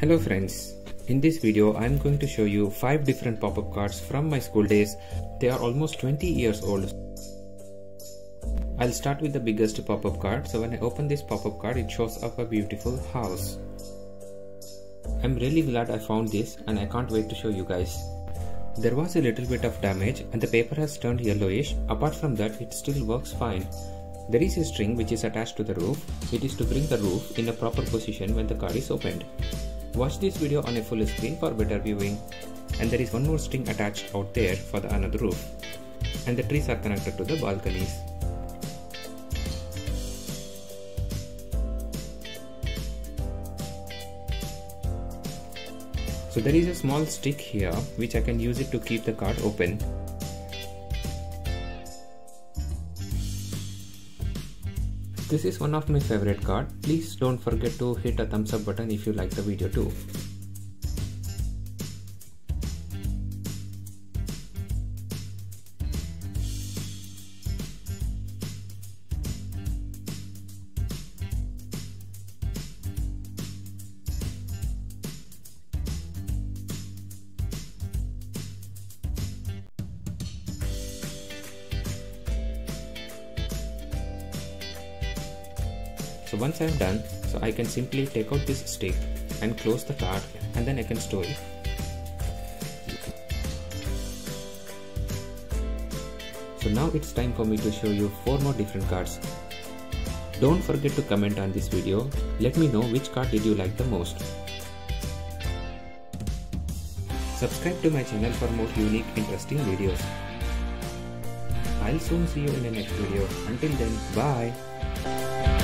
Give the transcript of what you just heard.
Hello friends, in this video I am going to show you 5 different pop-up cards from my school days. They are almost 20 years old. I'll start with the biggest pop-up card. So when I open this pop-up card it shows up a beautiful house. I'm really glad I found this and I can't wait to show you guys. There was a little bit of damage and the paper has turned yellowish. Apart from that it still works fine. There is a string which is attached to the roof. It is to bring the roof in a proper position when the card is opened. Watch this video on a full screen for better viewing. And there is one more string attached out there for the another roof. And the trees are connected to the balconies. So there is a small stick here which I can use it to keep the card open. This is one of my favorite card. Please don't forget to hit a thumbs up button if you like the video too. So once I am done, so I can simply take out this stick and close the card and then I can store it. So now it's time for me to show you 4 more different cards. Don't forget to comment on this video, let me know which card did you like the most. Subscribe to my channel for more unique interesting videos. I'll soon see you in the next video. Until then, bye.